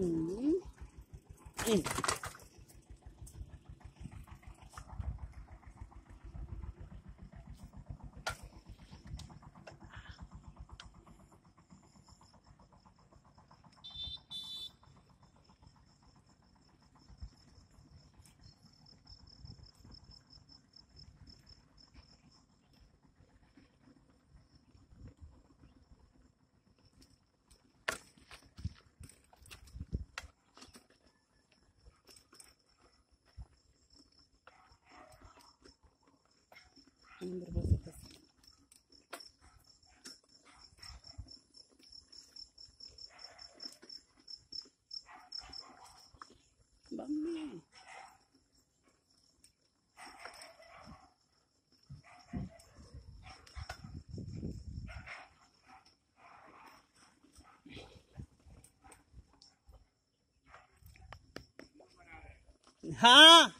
um, um. Nombre basta Bambi. हाँ